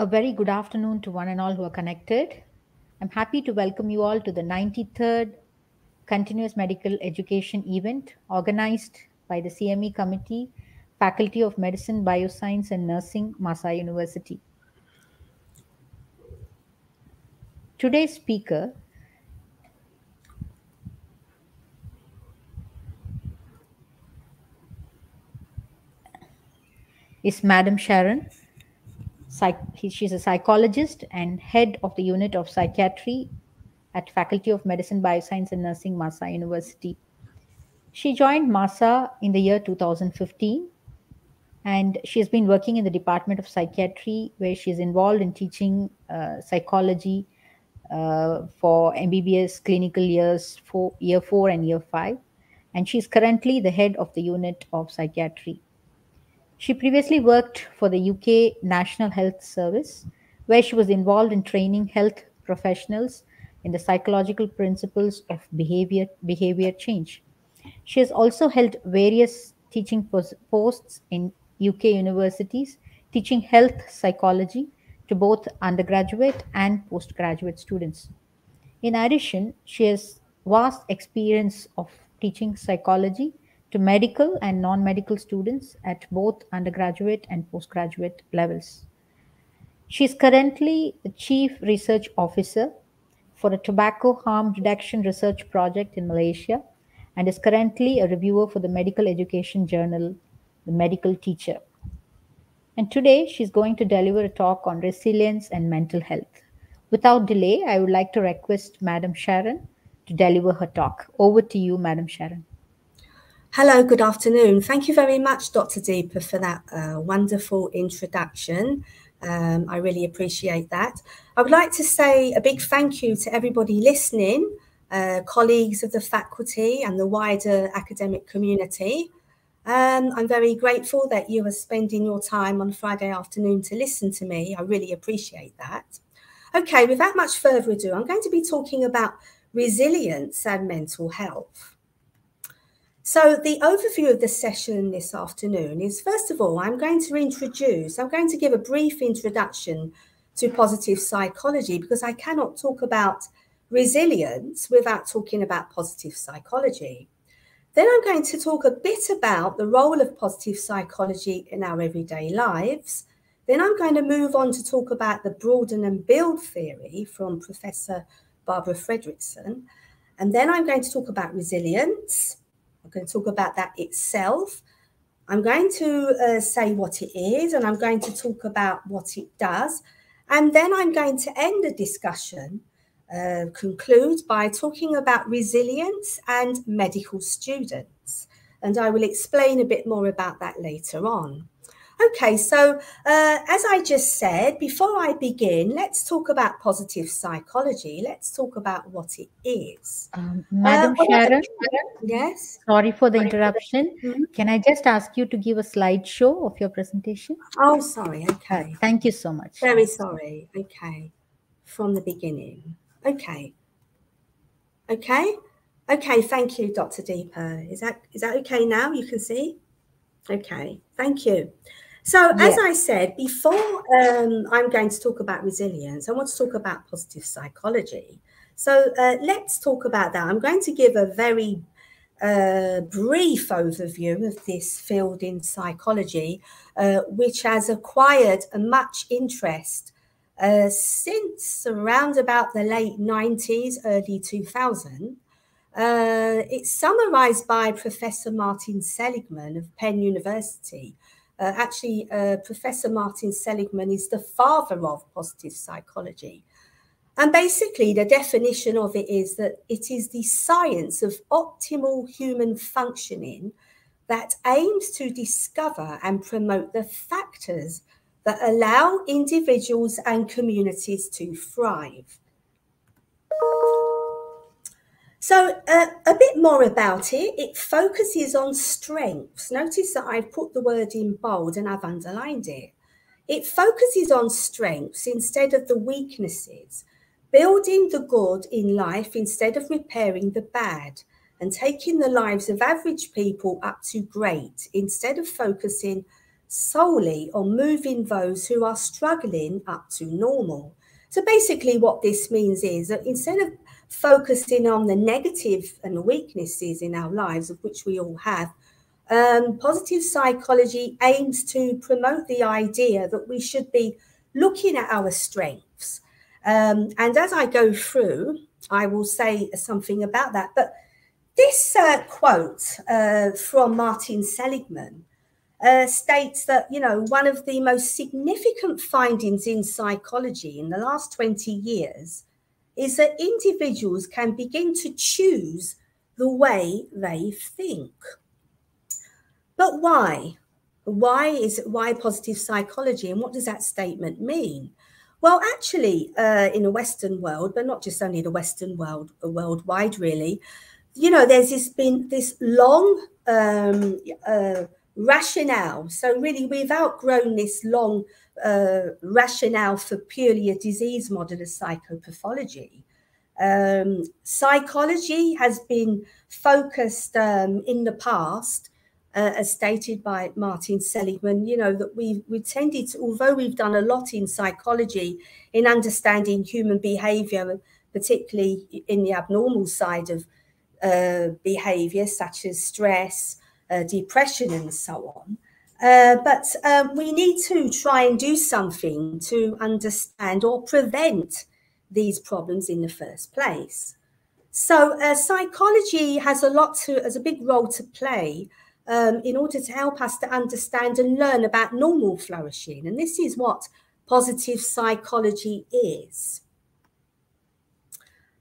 A very good afternoon to one and all who are connected. I'm happy to welcome you all to the 93rd Continuous Medical Education event organized by the CME Committee, Faculty of Medicine, Bioscience and Nursing, MAHSA University. Today's speaker is Madam Sharon. She's a psychologist and head of the unit of psychiatry at Faculty of Medicine, Bioscience and Nursing, MAHSA University. She joined MAHSA in the year 2015 and she has been working in the Department of Psychiatry where she's involved in teaching uh, psychology uh, for MBBS clinical years for year four and year five. And she's currently the head of the unit of psychiatry. She previously worked for the UK National Health Service, where she was involved in training health professionals in the psychological principles of behavior, behavior change. She has also held various teaching posts in UK universities, teaching health psychology to both undergraduate and postgraduate students. In addition, she has vast experience of teaching psychology to medical and non medical students at both undergraduate and postgraduate levels. She is currently the Chief Research Officer for a tobacco harm reduction research project in Malaysia and is currently a reviewer for the medical education journal, The Medical Teacher. And today she's going to deliver a talk on resilience and mental health. Without delay, I would like to request Madam Sharon to deliver her talk. Over to you, Madam Sharon. Hello, good afternoon. Thank you very much, Dr. Deepa, for that uh, wonderful introduction. Um, I really appreciate that. I would like to say a big thank you to everybody listening, uh, colleagues of the faculty and the wider academic community. Um, I'm very grateful that you are spending your time on Friday afternoon to listen to me. I really appreciate that. Okay, without much further ado, I'm going to be talking about resilience and mental health. So the overview of the session this afternoon is, first of all, I'm going to introduce, I'm going to give a brief introduction to positive psychology because I cannot talk about resilience without talking about positive psychology. Then I'm going to talk a bit about the role of positive psychology in our everyday lives. Then I'm going to move on to talk about the broaden and build theory from Professor Barbara Fredrickson. And then I'm going to talk about resilience. I'm going to talk about that itself. I'm going to uh, say what it is and I'm going to talk about what it does. And then I'm going to end the discussion, uh, conclude by talking about resilience and medical students. And I will explain a bit more about that later on. Okay, so uh, as I just said, before I begin, let's talk about positive psychology. Let's talk about what it is. Um, Madam uh, Sharon, yes. Sorry for the interruption. Mm-hmm. Can I just ask you to give a slideshow of your presentation? Oh, sorry. Okay. Thank you so much. Very sorry. Okay. From the beginning. Okay. Okay. Okay. Thank you, Dr. Deepa. Is that is that okay now? You can see. Okay. Thank you. So, as I said before, um, I'm going to talk about resilience. I want to talk about positive psychology. So, uh, let's talk about that. I'm going to give a very uh, brief overview of this field in psychology, uh, which has acquired much interest uh, since around about the late 90s, early 2000. Uh, it's summarized by Professor Martin Seligman of Penn University, uh, actually, uh, Professor Martin Seligman is the father of positive psychology. And basically, the definition of it is that it is the science of optimal human functioning that aims to discover and promote the factors that allow individuals and communities to thrive. So, uh, a bit more about it. It focuses on strengths. Notice that I've put the word in bold and I've underlined it. It focuses on strengths instead of the weaknesses, building the good in life instead of repairing the bad, and taking the lives of average people up to great instead of focusing solely on moving those who are struggling up to normal. So basically, what this means is that instead of focusing on the negative and weaknesses in our lives, of which we all have, um, positive psychology aims to promote the idea that we should be looking at our strengths. Um, and as I go through, I will say something about that. But this uh, quote uh, from Martin Seligman uh, states that, you know, one of the most significant findings in psychology in the last 20 years is that individuals can begin to choose the way they think. But why? Why is why positive psychology, and what does that statement mean? Well, actually, uh, in the Western world, but not just only the Western world, uh, worldwide, really, you know, there's this been this long um, uh, rationale. So really, we've outgrown this long uh, rationale for purely a disease model of psychopathology. Um, psychology has been focused um, in the past uh, as stated by Martin Seligman, you know, that we we tended to, although we've done a lot in psychology in understanding human behavior, particularly in the abnormal side of uh, behavior, such as stress, uh, depression, and so on. Uh, but um, we need to try and do something to understand or prevent these problems in the first place. So, uh, psychology has a lot to, has a big role to play um, in order to help us to understand and learn about normal flourishing. And this is what positive psychology is.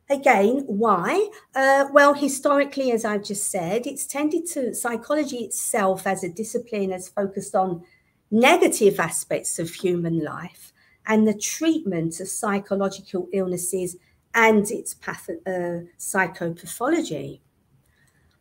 Again, why? Uh, well, historically, as I've just said, it's tended to psychology itself as a discipline has focused on negative aspects of human life and the treatment of psychological illnesses and its path- uh, psychopathology.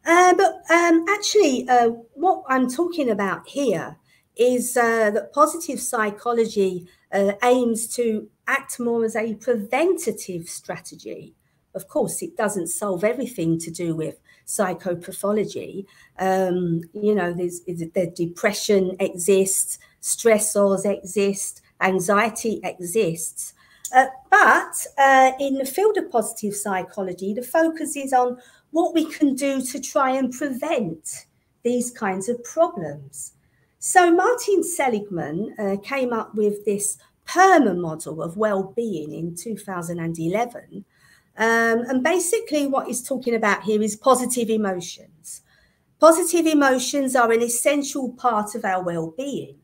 Uh, but um, actually, uh, what I'm talking about here is uh, that positive psychology uh, aims to act more as a preventative strategy. Of course, it doesn't solve everything to do with psychopathology. Um, you know, there's, the depression exists, stressors exist, anxiety exists. Uh, but uh, in the field of positive psychology, the focus is on what we can do to try and prevent these kinds of problems. So Martin Seligman uh, came up with this PERMA model of well-being in 2011. Um, and basically what he's talking about here is positive emotions. Positive emotions are an essential part of our well-being.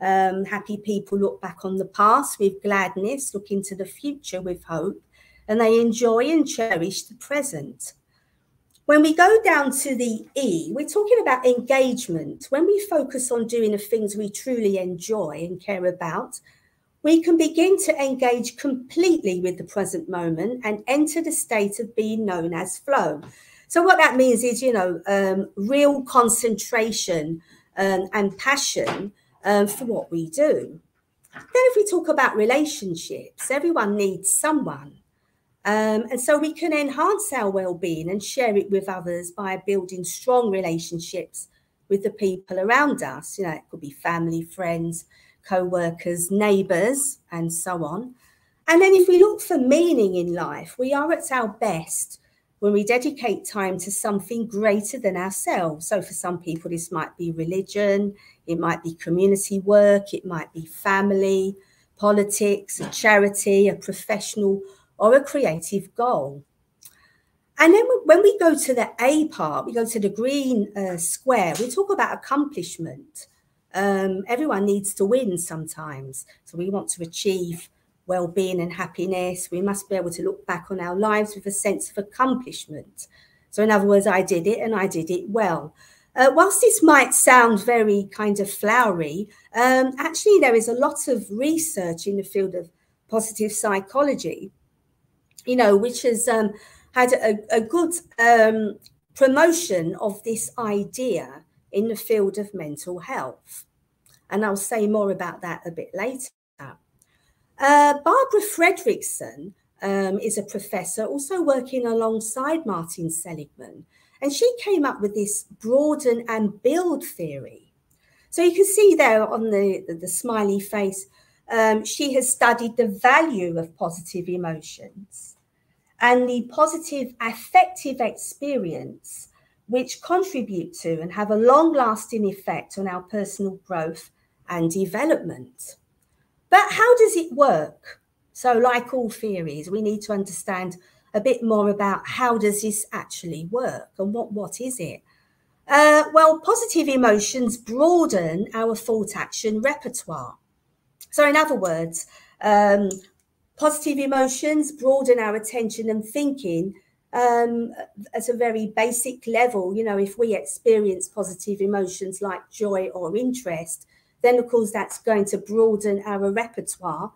Um, happy people look back on the past with gladness, look into the future with hope, and they enjoy and cherish the present. When we go down to the E, we're talking about engagement. When we focus on doing the things we truly enjoy and care about, we can begin to engage completely with the present moment and enter the state of being known as flow. So, what that means is, you know, um, real concentration um, and passion um, for what we do. Then, if we talk about relationships, everyone needs someone. Um, and so we can enhance our well-being and share it with others by building strong relationships with the people around us. You know, it could be family, friends, co-workers, neighbours, and so on. And then if we look for meaning in life, we are at our best when we dedicate time to something greater than ourselves. So for some people, this might be religion, it might be community work, it might be family, politics, a charity, a professional or a creative goal. And then when we go to the A part, we go to the green uh, square, we talk about accomplishment. Um, everyone needs to win sometimes. So we want to achieve well-being and happiness. We must be able to look back on our lives with a sense of accomplishment. So in other words, I did it and I did it well. Uh, whilst this might sound very kind of flowery, um, actually there is a lot of research in the field of positive psychology you know, which has um, had a, a good um, promotion of this idea in the field of mental health. And I'll say more about that a bit later. Uh, Barbara Fredrickson um, is a professor also working alongside Martin Seligman, and she came up with this broaden and build theory. So you can see there on the, the, the smiley face, um, she has studied the value of positive emotions and the positive affective experience which contribute to and have a long lasting effect on our personal growth and development. But how does it work? So, like all theories, we need to understand a bit more about how does this actually work and what, what is it? Uh, well, positive emotions broaden our thought action repertoire. So, in other words, um, positive emotions broaden our attention and thinking um, at a very basic level. You know, if we experience positive emotions like joy or interest, then of course that's going to broaden our repertoire.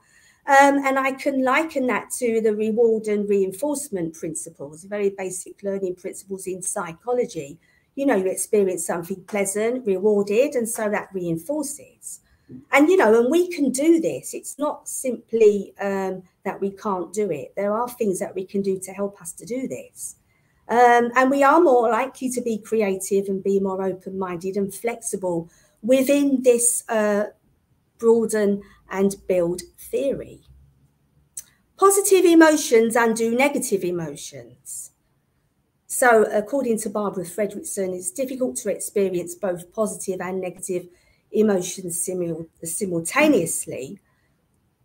Um, and I can liken that to the reward and reinforcement principles, very basic learning principles in psychology. You know, you experience something pleasant, rewarded, and so that reinforces. And, you know, and we can do this. It's not simply um, that we can't do it. There are things that we can do to help us to do this. Um, and we are more likely to be creative and be more open minded and flexible within this uh, broaden and build theory. Positive emotions undo negative emotions. So, according to Barbara Fredrickson, it's difficult to experience both positive and negative emotions simul- simultaneously.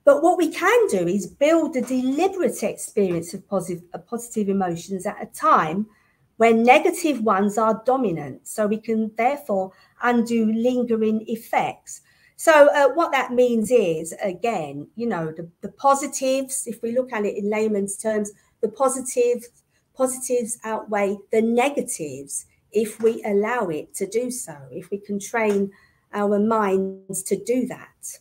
But what we can do is build a deliberate experience of positive, of positive emotions at a time when negative ones are dominant. So we can therefore undo lingering effects. So uh, what that means is, again, you know, the, the positives, if we look at it in layman's terms, the positive, positives outweigh the negatives if we allow it to do so, if we can train our minds to do that.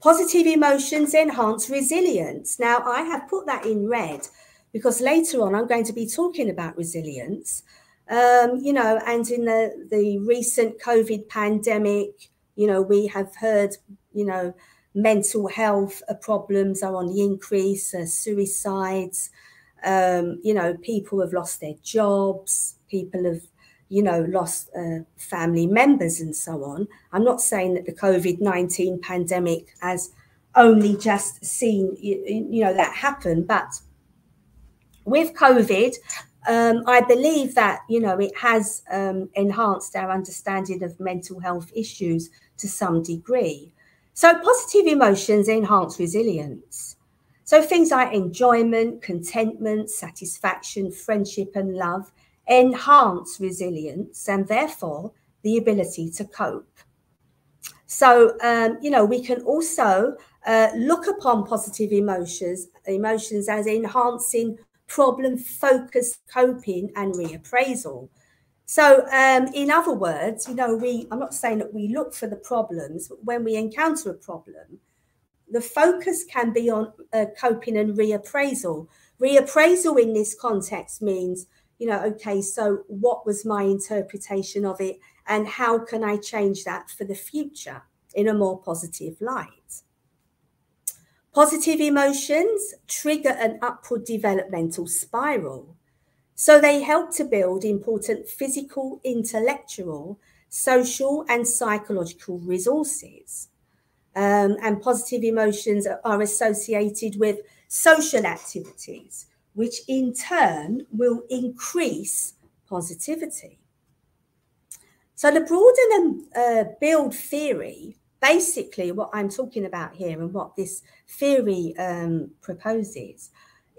Positive emotions enhance resilience. Now, I have put that in red because later on I'm going to be talking about resilience. Um, you know, and in the, the recent COVID pandemic, you know, we have heard, you know, mental health problems are on the increase, uh, suicides, um, you know, people have lost their jobs, people have you know, lost uh, family members and so on. I'm not saying that the COVID 19 pandemic has only just seen, you, you know, that happen, but with COVID, um, I believe that, you know, it has um, enhanced our understanding of mental health issues to some degree. So, positive emotions enhance resilience. So, things like enjoyment, contentment, satisfaction, friendship, and love enhance resilience and therefore the ability to cope. So, um, you know, we can also uh, look upon positive emotions, emotions as enhancing problem focused coping and reappraisal. So, um, in other words, you know, we, I'm not saying that we look for the problems, but when we encounter a problem, the focus can be on uh, coping and reappraisal. Reappraisal in this context means you know, okay, so what was my interpretation of it and how can I change that for the future in a more positive light? Positive emotions trigger an upward developmental spiral. So they help to build important physical, intellectual, social, and psychological resources. Um, and positive emotions are associated with social activities, which in turn will increase positivity. So the broaden and uh, build theory, basically what I'm talking about here and what this theory um, proposes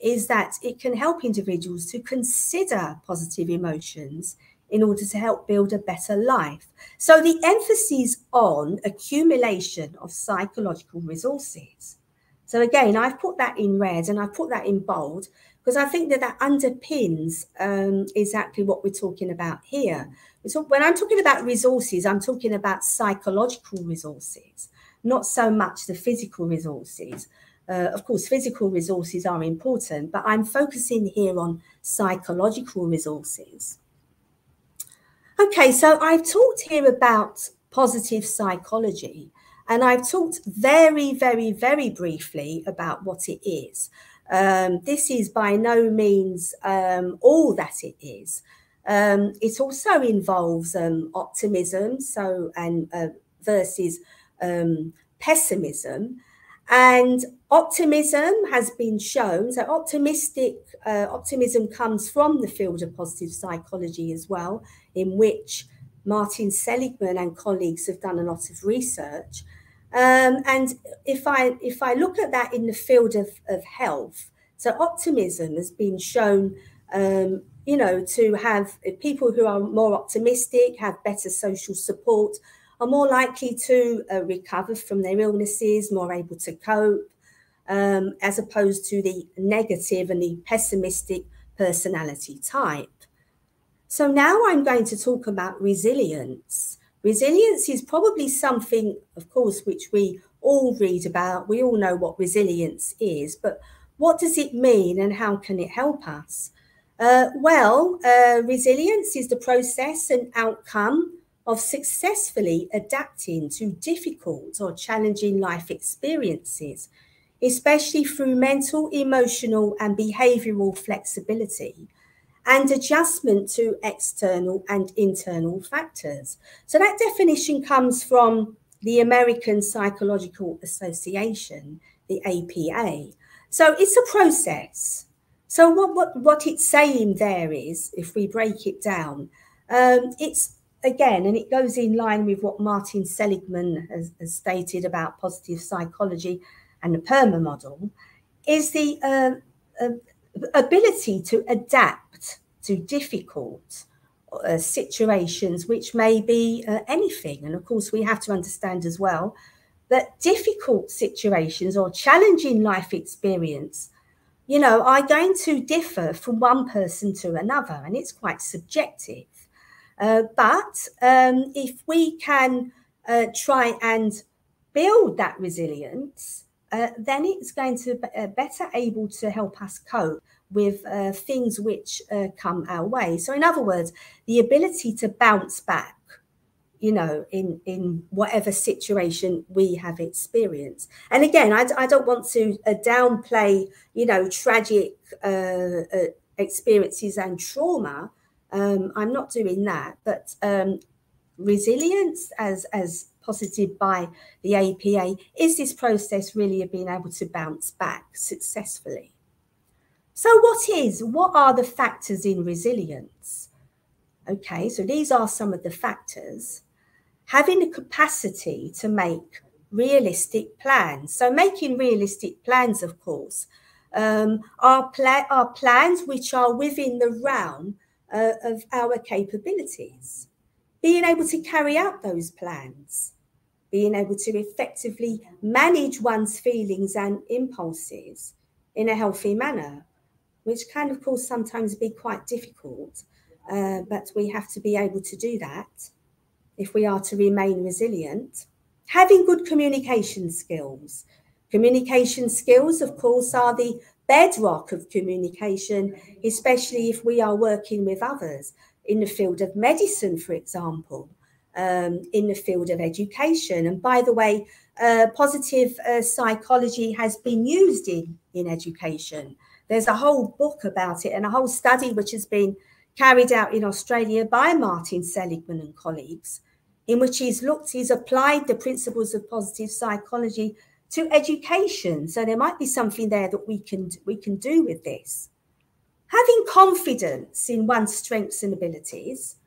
is that it can help individuals to consider positive emotions in order to help build a better life. So the emphasis on accumulation of psychological resources. So again, I've put that in red and I've put that in bold because I think that that underpins um, exactly what we're talking about here. So when I'm talking about resources, I'm talking about psychological resources, not so much the physical resources. Uh, of course, physical resources are important, but I'm focusing here on psychological resources. Okay, so I've talked here about positive psychology, and I've talked very, very, very briefly about what it is. Um, this is by no means um, all that it is. Um, it also involves um, optimism, so and uh, versus um, pessimism, and optimism has been shown. So optimistic uh, optimism comes from the field of positive psychology as well, in which Martin Seligman and colleagues have done a lot of research. Um, and if I if I look at that in the field of, of health, so optimism has been shown, um, you know, to have people who are more optimistic, have better social support, are more likely to uh, recover from their illnesses, more able to cope, um, as opposed to the negative and the pessimistic personality type. So now I'm going to talk about resilience. Resilience is probably something, of course, which we all read about. We all know what resilience is, but what does it mean and how can it help us? Uh, well, uh, resilience is the process and outcome of successfully adapting to difficult or challenging life experiences, especially through mental, emotional, and behavioral flexibility and adjustment to external and internal factors. So that definition comes from the American Psychological Association, the APA. So it's a process. So what, what, what it's saying there is, if we break it down, um, it's again, and it goes in line with what Martin Seligman has, has stated about positive psychology and the PERMA model, is the uh, uh, ability to adapt to difficult uh, situations, which may be uh, anything. And of course, we have to understand as well that difficult situations or challenging life experience, you know, are going to differ from one person to another, and it's quite subjective. Uh, but um, if we can uh, try and build that resilience, uh, then it's going to be uh, better able to help us cope with uh, things which uh, come our way. So, in other words, the ability to bounce back, you know, in in whatever situation we have experienced. And again, I, I don't want to uh, downplay, you know, tragic uh, experiences and trauma. Um, I'm not doing that, but um, resilience as as posited by the APA, is this process really of being able to bounce back successfully? So, what is, what are the factors in resilience? Okay, so these are some of the factors. Having the capacity to make realistic plans. So, making realistic plans, of course, um, are, pla- are plans which are within the realm uh, of our capabilities being able to carry out those plans, being able to effectively manage one's feelings and impulses in a healthy manner, which can, of course, sometimes be quite difficult. Uh, but we have to be able to do that if we are to remain resilient. Having good communication skills. Communication skills, of course, are the bedrock of communication, especially if we are working with others in the field of medicine, for example, um, in the field of education. And by the way, uh, positive uh, psychology has been used in, in education. There's a whole book about it and a whole study which has been carried out in Australia by Martin Seligman and colleagues, in which he's looked, he's applied the principles of positive psychology to education. So there might be something there that we can we can do with this having confidence in one's strengths and abilities,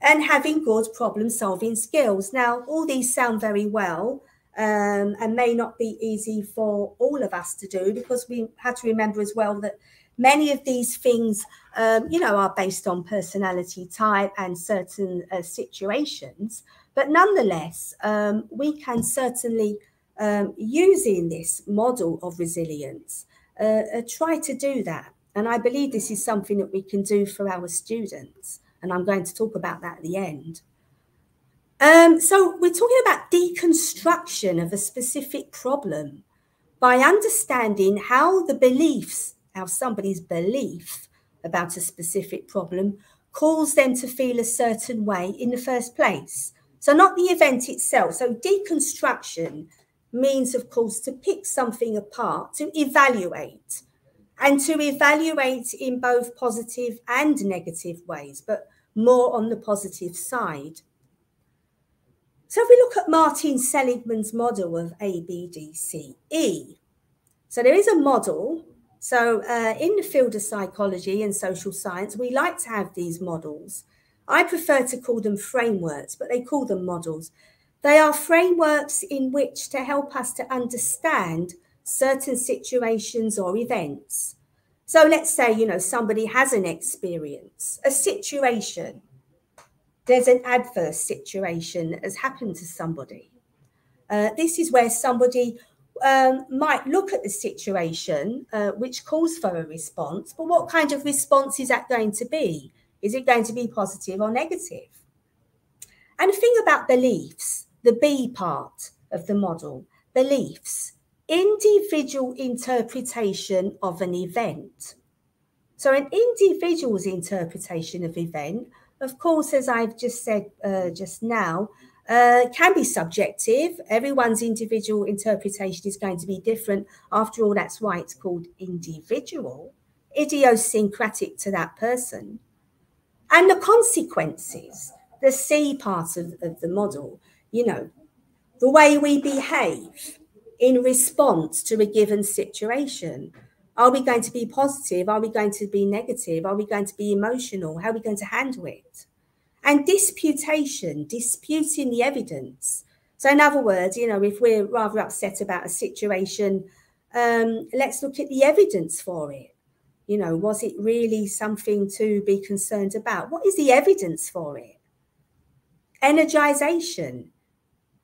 and having good problem solving skills. Now, all these sound very well um, and may not be easy for all of us to do because we have to remember as well that many of these things, um, you know, are based on personality type and certain uh, situations. But nonetheless, um, we can certainly, um, using this model of resilience, uh, uh, try to do that. And I believe this is something that we can do for our students. And I'm going to talk about that at the end. Um, so we're talking about deconstruction of a specific problem by understanding how the beliefs, how somebody's belief about a specific problem cause them to feel a certain way in the first place. So not the event itself. So deconstruction means, of course, to pick something apart, to evaluate and to evaluate in both positive and negative ways. But more on the positive side. So if we look at Martin Seligman's model of ABDCE, so there is a model. So uh, in the field of psychology and social science, we like to have these models. I prefer to call them frameworks, but they call them models. They are frameworks in which to help us to understand certain situations or events. So let's say, you know, somebody has an experience, a situation. There's an adverse situation that has happened to somebody. Uh, this is where somebody um, might look at the situation, uh, which calls for a response, but what kind of response is that going to be? Is it going to be positive or negative? And the thing about beliefs, the B part of the model, beliefs, individual interpretation of an event. So, an individual's interpretation of event, of course, as I've just said uh, just now, uh, can be subjective. Everyone's individual interpretation is going to be different. After all, that's why it's called individual, idiosyncratic to that person. And the consequences, the C part of, of the model, you know, the way we behave, in response to a given situation. Are we going to be positive? Are we going to be negative? Are we going to be emotional? How are we going to handle it? And disputation, disputing the evidence. So, in other words, you know, if we're rather upset about a situation, um, let's look at the evidence for it. You know, was it really something to be concerned about? What is the evidence for it? Energization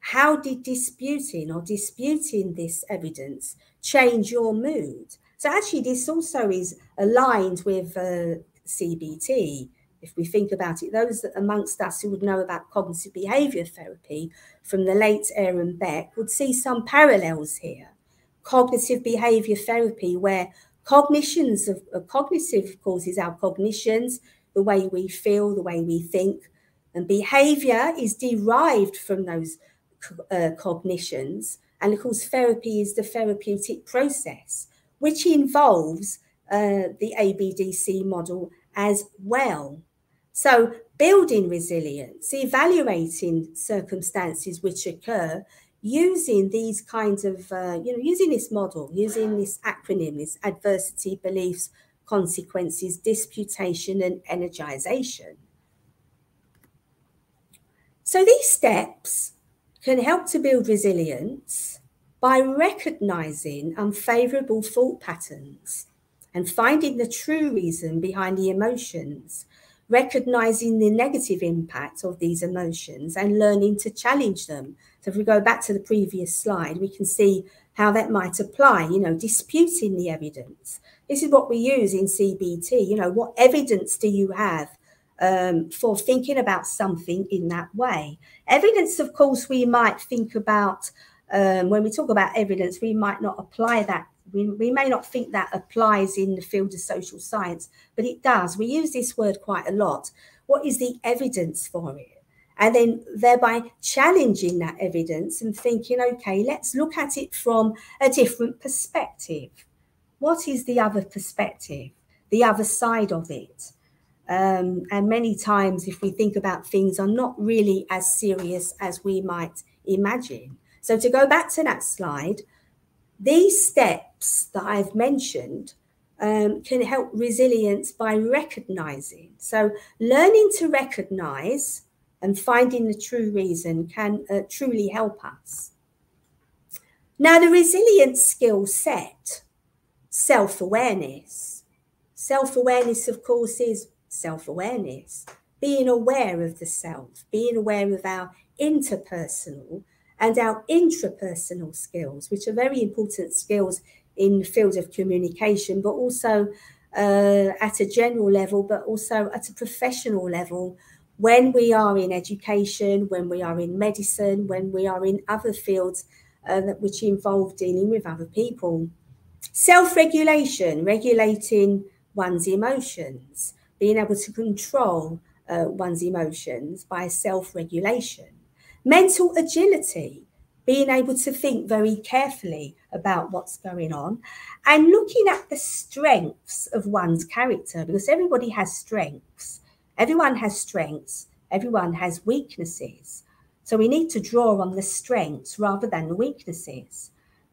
how did disputing or disputing this evidence change your mood? So actually, this also is aligned with uh, CBT. If we think about it, those amongst us who would know about cognitive behavior therapy from the late Aaron Beck would see some parallels here. Cognitive behavior therapy, where cognitions of uh, cognitive causes our cognitions, the way we feel, the way we think, and behavior is derived from those uh, cognitions. And of course, therapy is the therapeutic process, which involves uh, the ABDC model as well. So, building resilience, evaluating circumstances which occur using these kinds of, uh, you know, using this model, using this acronym, this adversity, beliefs, consequences, disputation, and energization. So, these steps can help to build resilience by recognizing unfavorable thought patterns and finding the true reason behind the emotions, recognizing the negative impact of these emotions and learning to challenge them. So, if we go back to the previous slide, we can see how that might apply, you know, disputing the evidence. This is what we use in CBT. You know, what evidence do you have um, for thinking about something in that way. Evidence, of course, we might think about um, when we talk about evidence, we might not apply that. We, we may not think that applies in the field of social science, but it does. We use this word quite a lot. What is the evidence for it? And then thereby challenging that evidence and thinking, okay, let's look at it from a different perspective. What is the other perspective, the other side of it? Um, and many times, if we think about things, are not really as serious as we might imagine. So, to go back to that slide, these steps that I've mentioned um, can help resilience by recognizing. So, learning to recognize and finding the true reason can uh, truly help us. Now, the resilience skill set, self awareness. Self awareness, of course, is self awareness, being aware of the self, being aware of our interpersonal and our intrapersonal skills, which are very important skills in the field of communication, but also uh, at a general level, but also at a professional level when we are in education, when we are in medicine, when we are in other fields uh, which involve dealing with other people. Self regulation, regulating one's emotions, being able to control uh, one's emotions by self regulation. Mental agility, being able to think very carefully about what's going on and looking at the strengths of one's character, because everybody has strengths. Everyone has strengths, everyone has weaknesses. So we need to draw on the strengths rather than the weaknesses.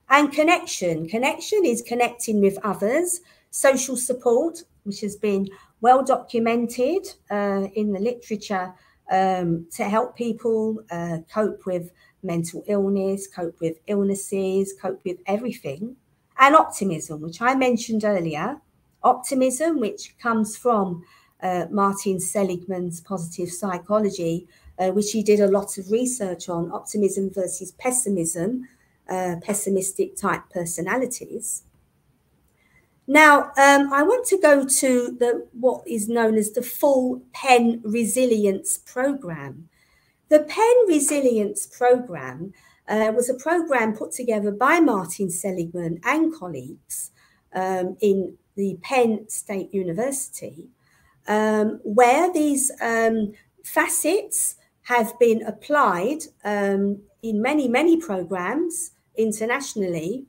And connection. Connection is connecting with others. Social support, which has been well documented uh, in the literature um, to help people uh, cope with mental illness, cope with illnesses, cope with everything. And optimism, which I mentioned earlier. Optimism, which comes from uh, Martin Seligman's positive psychology, uh, which he did a lot of research on optimism versus pessimism, uh, pessimistic type personalities. Now, um, I want to go to the what is known as the full Penn Resilience Program. The Penn Resilience Program uh, was a program put together by Martin Seligman and colleagues um, in the Penn State University, um, where these um, facets have been applied um, in many, many programs internationally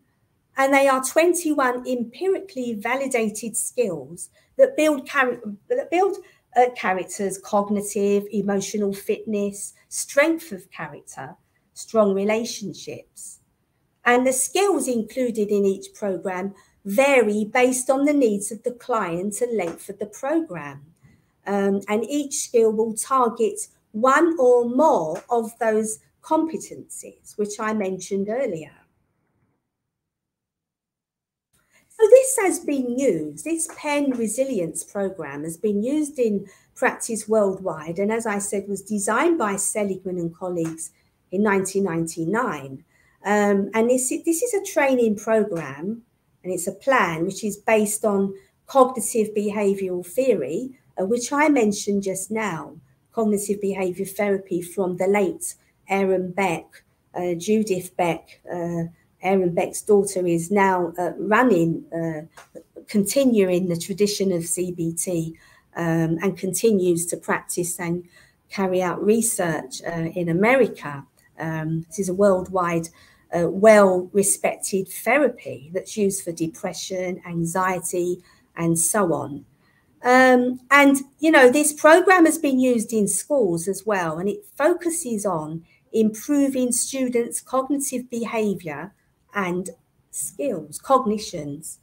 and they are 21 empirically validated skills that build, char- that build uh, characters, cognitive, emotional fitness, strength of character, strong relationships. And the skills included in each program vary based on the needs of the client and length of the program. Um, and each skill will target one or more of those competencies, which I mentioned earlier. So this has been used, this Penn Resilience Program has been used in practice worldwide. And as I said, was designed by Seligman and colleagues in 1999. Um, and this, this is a training program and it's a plan which is based on cognitive behavioral theory, uh, which I mentioned just now, cognitive behavior therapy from the late Aaron Beck, uh, Judith Beck, uh, Aaron Beck's daughter is now uh, running, uh, continuing the tradition of CBT um, and continues to practice and carry out research uh, in America. Um, this is a worldwide, uh, well respected therapy that's used for depression, anxiety, and so on. Um, and, you know, this program has been used in schools as well, and it focuses on improving students' cognitive behavior and skills, cognitions.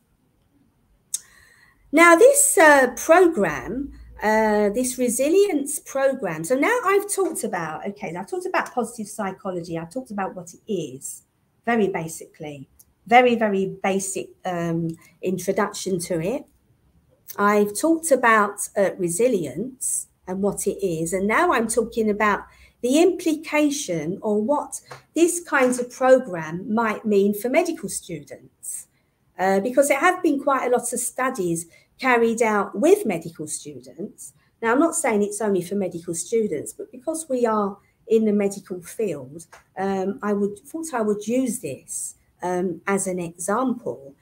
Now, this uh, program, uh, this resilience program, so now I've talked about, okay, I've talked about positive psychology, I've talked about what it is, very basically, very, very basic um, introduction to it. I've talked about uh, resilience and what it is, and now I'm talking about the implication or what this kind of program might mean for medical students. Uh, because there have been quite a lot of studies carried out with medical students. Now, I'm not saying it's only for medical students, but because we are in the medical field, um, I would thought I would use this um, as an example.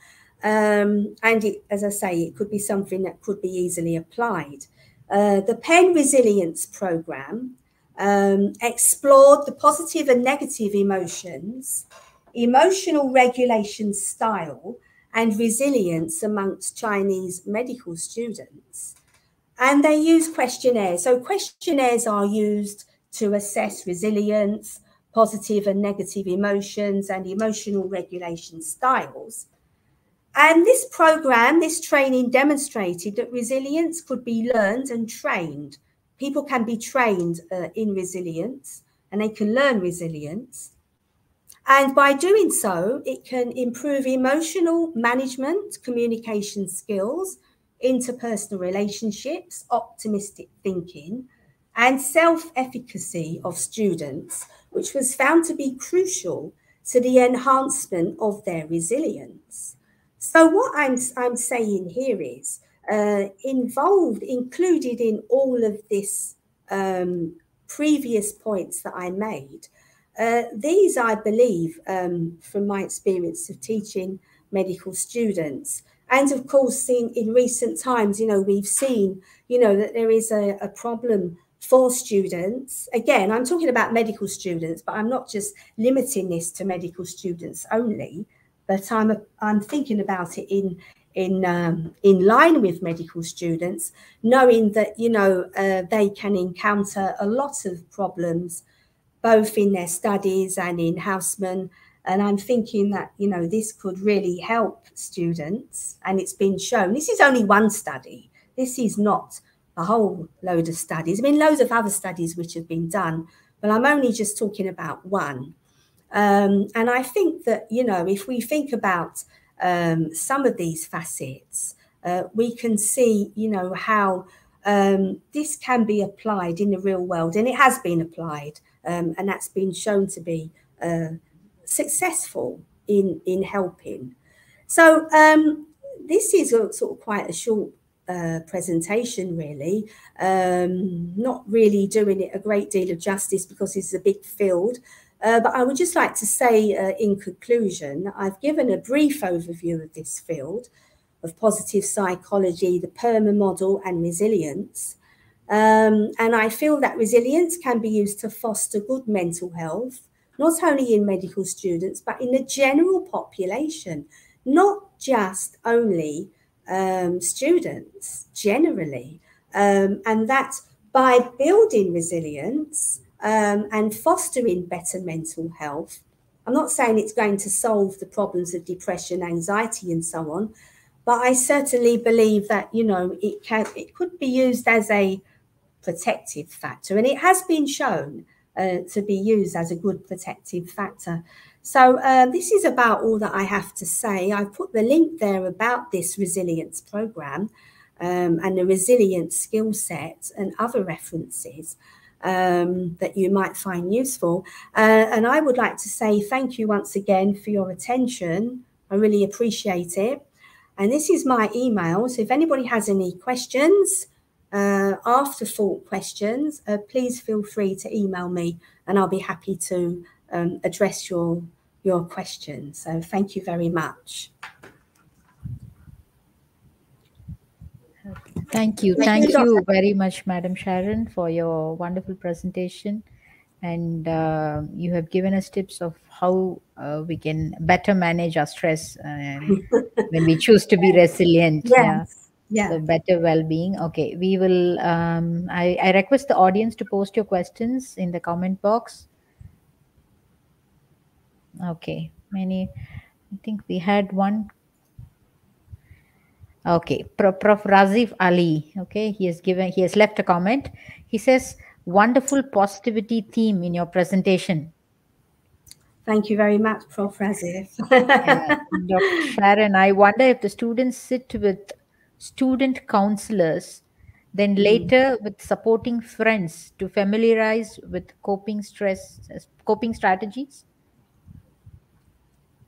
Um, and it, as I say, it could be something that could be easily applied. Uh, the Penn Resilience Program um, explored the positive and negative emotions, emotional regulation style, and resilience amongst Chinese medical students. And they use questionnaires. So, questionnaires are used to assess resilience, positive and negative emotions, and emotional regulation styles. And this program, this training demonstrated that resilience could be learned and trained people can be trained uh, in resilience and they can learn resilience. And by doing so, it can improve emotional management, communication skills, interpersonal relationships, optimistic thinking, and self efficacy of students, which was found to be crucial to the enhancement of their resilience. So, what I'm, I'm saying here is uh, involved, included in all of this um, previous points that I made. Uh, these, I believe, um, from my experience of teaching medical students, and of course, in, in recent times, you know, we've seen, you know, that there is a, a problem for students. Again, I'm talking about medical students, but I'm not just limiting this to medical students only, but I'm, a, I'm thinking about it in, in um, in line with medical students, knowing that you know uh, they can encounter a lot of problems, both in their studies and in houseman. And I'm thinking that you know this could really help students, and it's been shown. This is only one study. This is not a whole load of studies. I mean, loads of other studies which have been done, but I'm only just talking about one. Um, and I think that you know if we think about um, some of these facets, uh, we can see, you know, how um, this can be applied in the real world, and it has been applied, um, and that's been shown to be uh, successful in in helping. So um, this is a, sort of quite a short uh, presentation, really. Um, not really doing it a great deal of justice because it's a big field. Uh, but I would just like to say uh, in conclusion, I've given a brief overview of this field of positive psychology, the PERMA model, and resilience. Um, and I feel that resilience can be used to foster good mental health, not only in medical students, but in the general population, not just only um, students, generally. Um, and that by building resilience, um, and fostering better mental health. I'm not saying it's going to solve the problems of depression, anxiety, and so on, but I certainly believe that you know it can it could be used as a protective factor, and it has been shown uh, to be used as a good protective factor. So uh, this is about all that I have to say. I've put the link there about this resilience program um, and the resilience skill set and other references um, that you might find useful. Uh, and I would like to say thank you once again for your attention. I really appreciate it. And this is my email. So if anybody has any questions, uh, afterthought questions, uh, please feel free to email me and I'll be happy to um, address your, your questions. So thank you very much. Thank you. Thank you very much, Madam Sharon, for your wonderful presentation. And uh, you have given us tips of how uh, we can better manage our stress when we choose to be resilient. Yes. Yeah. So better well-being. Okay, we will. Um, I, I request the audience to post your questions in the comment box. Okay, many. I think we had one Okay, Prof. Razif Ali. Okay, he has given, he has left a comment. He says, "Wonderful positivity theme in your presentation." Thank you very much, Prof. Razif. Dr. Sharon, I wonder if the students sit with student counselors, then hmm. later mm. with supporting friends to familiarize with coping stress, coping strategies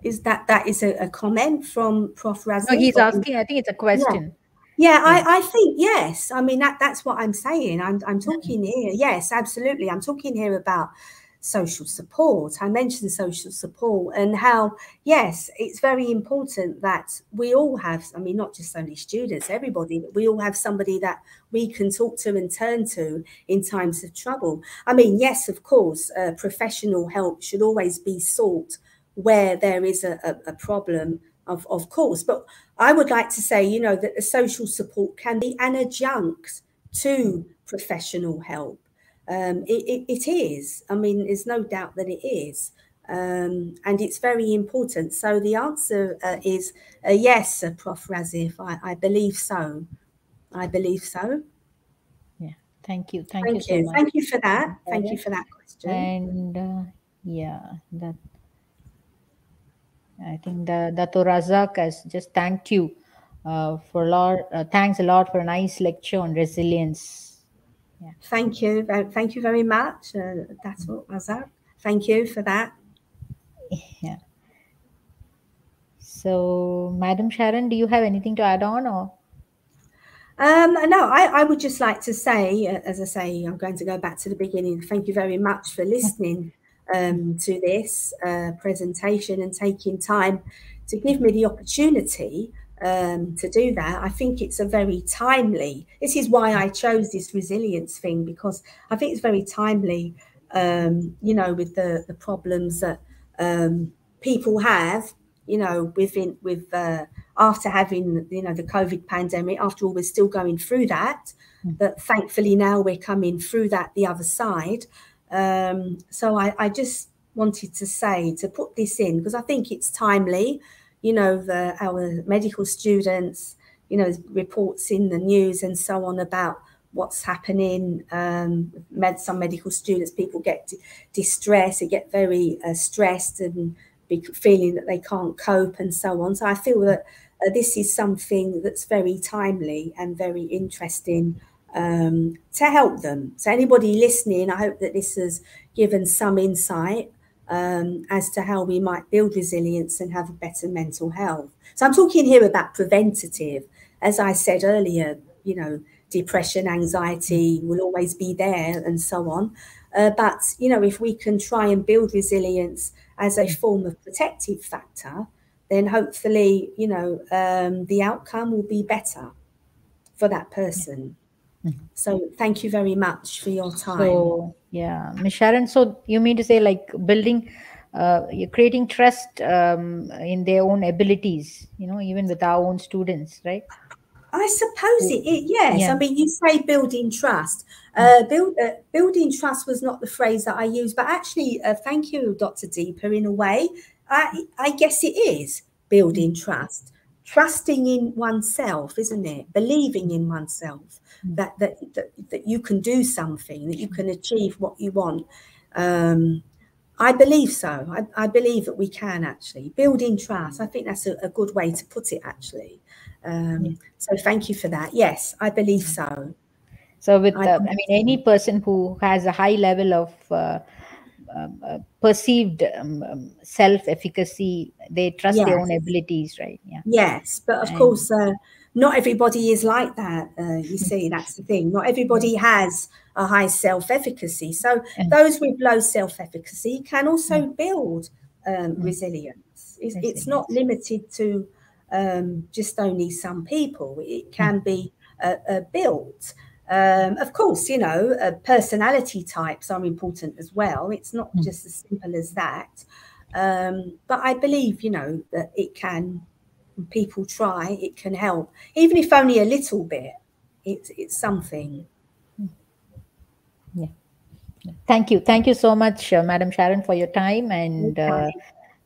is that that is a, a comment from Prof. Razif? No, he's asking. I think it's a question. Yeah, yeah, yeah. I, I think yes. I mean that that's what I'm saying. I'm I'm talking here. Yes, absolutely. I'm talking here about social support. I mentioned social support and how, yes, it's very important that we all have, I mean, not just only students, everybody, but we all have somebody that we can talk to and turn to in times of trouble. I mean, yes, of course, uh, professional help should always be sought where there is a, a, a problem of, of course. But I would like to say, you know, that the social support can be an adjunct to professional help. Um, it, it, it is. I mean, there's no doubt that it is. Um, and it's very important. So the answer uh, is uh, yes, uh, Prof. Razif. I, I, believe so. I believe so. Yeah. Thank you. Thank, Thank you. you. So Thank you for that. Thank you for that question. And uh, yeah, that I think the Dato Razak has just thanked you uh, for a lot. Uh, thanks a lot for a nice lecture on resilience. Yeah. Thank you. Thank you very much, uh, Dato Razak. Thank you for that. Yeah. So, Madam Sharon, do you have anything to add on or? Um, no, I, I would just like to say, uh, as I say, I'm going to go back to the beginning. Thank you very much for listening um, to this uh, presentation and taking time to give me the opportunity um, to do that. I think it's a very timely, this is why I chose this resilience thing, because I think it's very timely, um, you know, with the, the problems that um, people have, you know, within, with uh, after having, you know, the COVID pandemic. After all, we're still going through that, mm. but thankfully now we're coming through that the other side. Um, so I, I just wanted to say to put this in because I think it's timely. You know, the, our medical students, you know, reports in the news and so on about what's happening. Um, med, some medical students, people get distressed, they get very uh, stressed and be feeling that they can't cope and so on. So I feel that uh, this is something that's very timely and very interesting um, to help them. So anybody listening, I hope that this has given some insight um, as to how we might build resilience and have better mental health. So I'm talking here about preventative. As I said earlier, you know, depression, anxiety will always be there and so on. Uh, but, you know, if we can try and build resilience as a form of protective factor, then hopefully, you know, um, the outcome will be better for that person. So thank you very much for your time. So, yeah, Ms. Sharon, so you mean to say like building, uh, you're creating trust um, in their own abilities, you know, even with our own students, right? I suppose it, it yes. Yeah. I mean, you say building trust. Uh, build, uh, building trust was not the phrase that I used, but actually, uh, thank you, Dr. Deepa. In a way, I, I guess it is building trust, trusting in oneself, isn't it? Believing in oneself mm. that that that, that you can do something, that you can achieve what you want. Um, I believe so. I, I, believe that we can actually building trust. I think that's a, a good way to put it. Actually. Um, so thank you for that. Yes, I believe so. So with, I, uh, I mean, any person who has a high level of uh, uh, perceived um, um, self-efficacy, they trust yes. their own abilities, right? Yeah. Yes, but of and, course, uh, not everybody is like that. Uh, you see, that's the thing. Not everybody has a high self-efficacy. So those with low self-efficacy can also build um, mm. resilience. It's, it's, not limited to um, just only some people. It can be uh, uh, built. Um, of course, you know, uh, personality types are important as well. It's not mm. just as simple as that. Um, but I believe, you know, that it can, people try, it can help, even if only a little bit. It's, it's something. Yeah. Thank you. Thank you so much, uh, Madam Sharon, for your time and uh,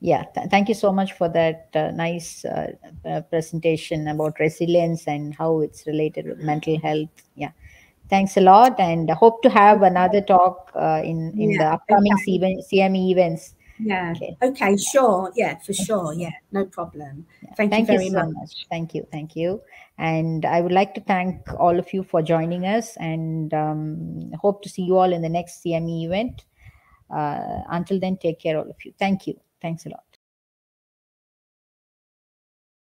yeah th thank you so much for that uh, nice uh, uh, presentation about resilience and how it's related with mental health yeah thanks a lot and I hope to have another talk uh, in in yeah, the upcoming okay. cme events yeah okay. okay sure yeah for sure yeah no problem yeah. thank, thank, you very you so much. much. thank you thank you and i would like to thank all of you for joining us and um, hope to see you all in the next cme event uh, until then take care all of you thank you Thanks a lot.